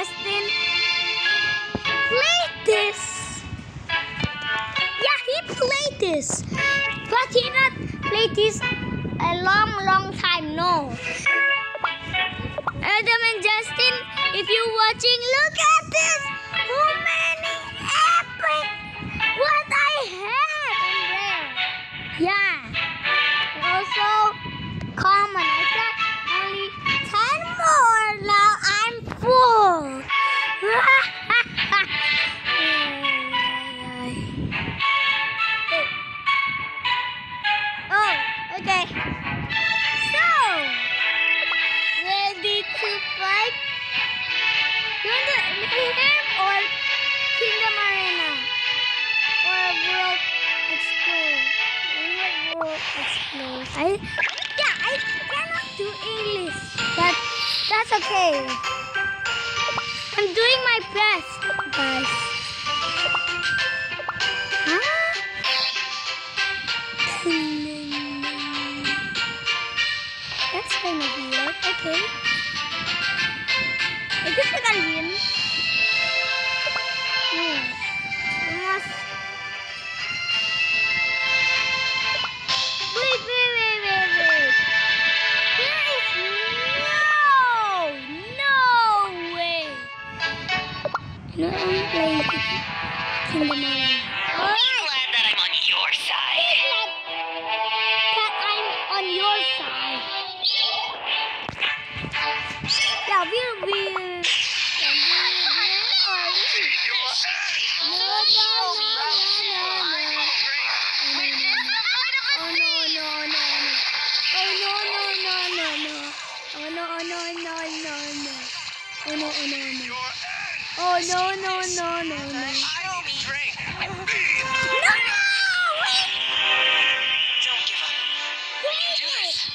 Justin played this. Yeah, he played this, but he not played this a long, long time. No. Adam and Justin, if you're watching, look at this. How many epic what I have World Explore. I, yeah, I cannot do English, but that's okay. I'm doing my best, guys. No, no, no, no, no. Drink. No, no, wait. Don't give up. We can do this.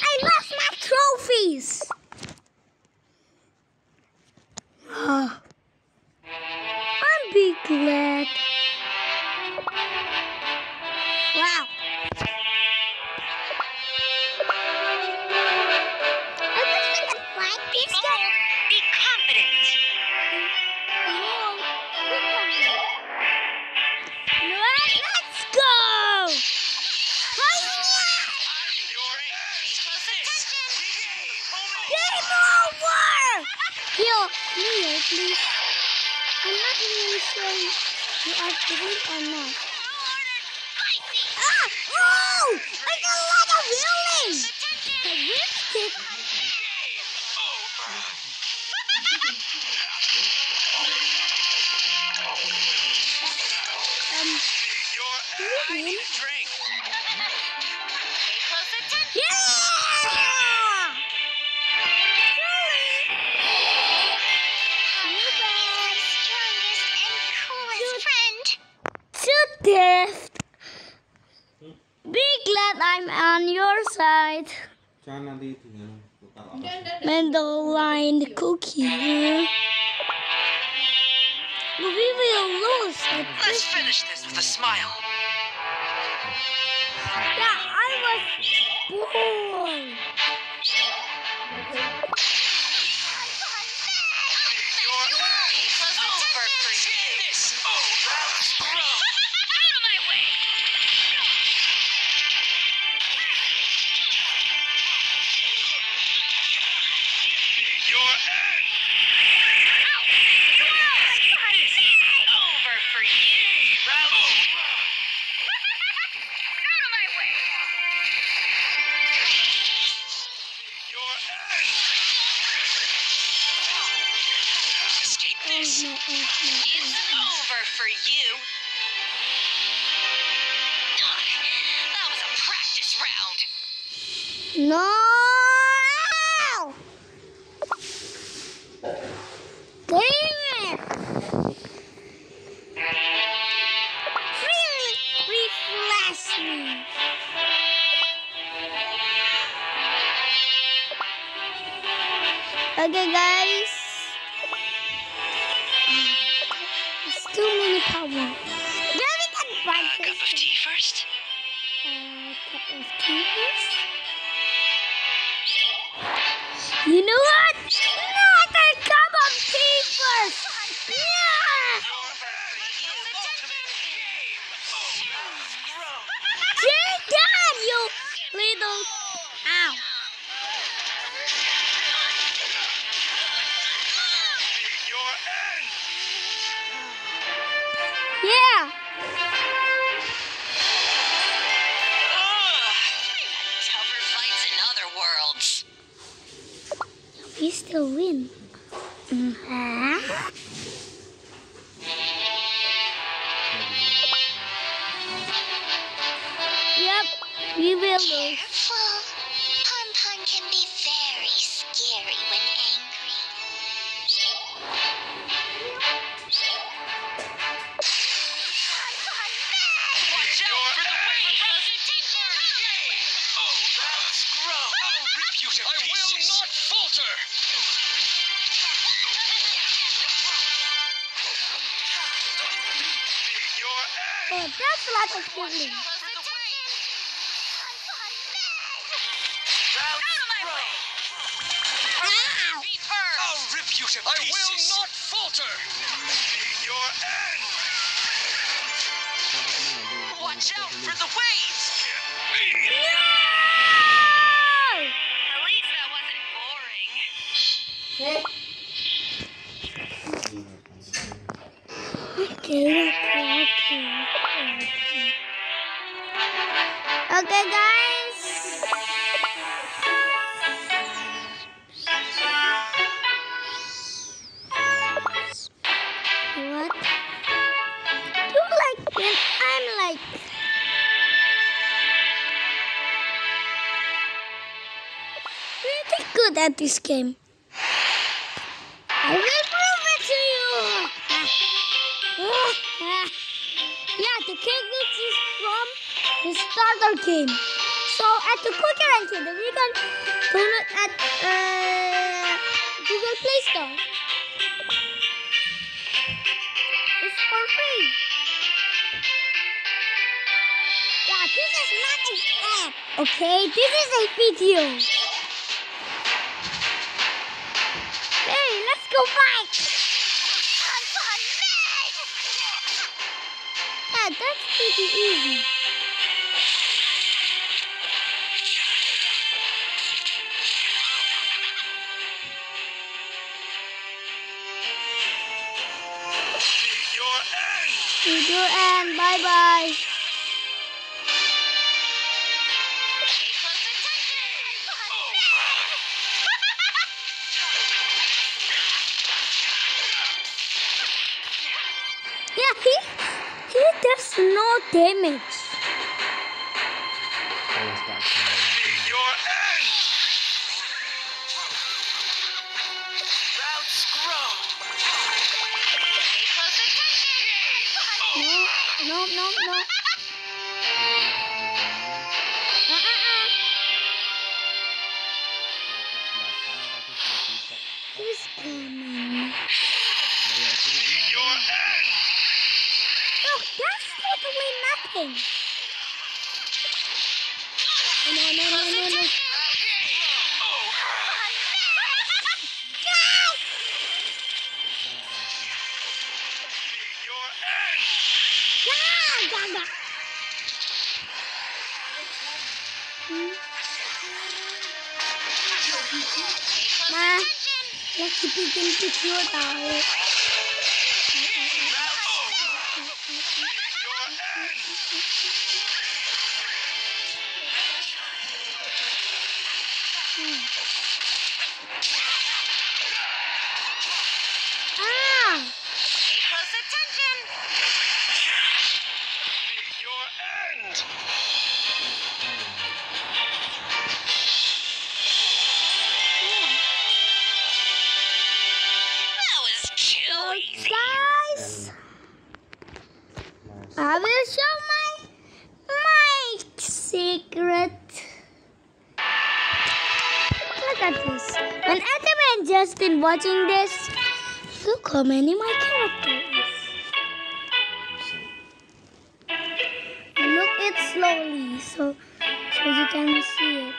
I lost my trophies. Please. I'm not really sure you are doing or not. On your side. Saan nandito yan? Tutara. Mandalorian cookie. We will lose. Let's finish this with a smile. Yeah, I was born. over for you. It's over for you. That was a practice round. No! Okay, guys. There's too many power. Yeah, we can fight Cup of tea first. Uh, cup of tea first. You know Yeah. We still win. Uh-huh. Yep, we will lose. I'll rip you to I will not falter. Meet. Oh, that's a lot of feeling. I'll rip you to I will not falter. Meet your end. Watch out for the waves. Okay, okay, okay, okay. Guys. What? You like when I'm like. Pretty good at this game. I will prove it to you. yeah, the cake mix is from the starter game. So at the quicker and we can download at uh, Google Play Store. It's for free. Yeah, this is not an app. Okay, this is a video. Hey, let's go fight. Yeah, that's pretty easy. Does no damage. Meet your end. Routes grow. No, no, no, no. Totally nothing. No, no, no, no, no. Guys! Meet your end. Yeah, yeah, yeah. Hmm? Ma, lagi bikin video tahu. Secret. Look at this. When Adam and Justin watching this, look how many my character is. Look it slowly, so so you can see it.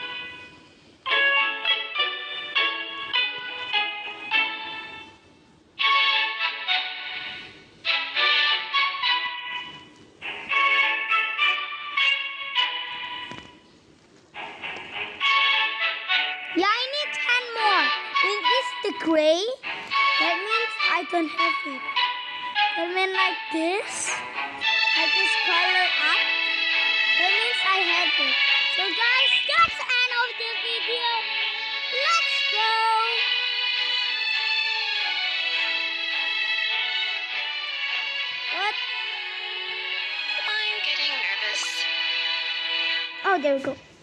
What? I'm getting